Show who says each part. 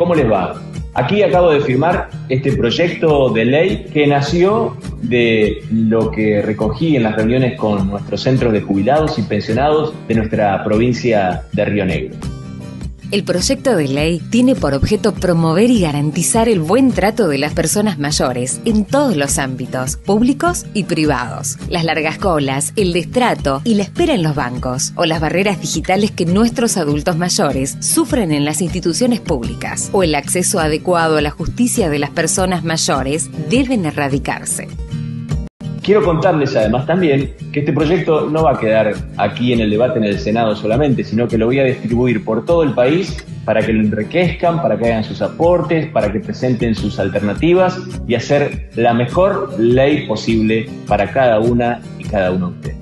Speaker 1: ¿Cómo les va? Aquí acabo de firmar este proyecto de ley que nació de lo que recogí en las reuniones con nuestros centros de jubilados y pensionados de nuestra provincia de Río Negro.
Speaker 2: El proyecto de ley tiene por objeto promover y garantizar el buen trato de las personas mayores en todos los ámbitos, públicos y privados. Las largas colas, el destrato y la espera en los bancos o las barreras digitales que nuestros adultos mayores sufren en las instituciones públicas o el acceso adecuado a la justicia de las personas mayores deben erradicarse.
Speaker 1: Quiero contarles además también que este proyecto no va a quedar aquí en el debate en el Senado solamente, sino que lo voy a distribuir por todo el país para que lo enriquezcan, para que hagan sus aportes, para que presenten sus alternativas y hacer la mejor ley posible para cada una y cada uno de ustedes.